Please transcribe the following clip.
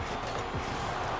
ああ。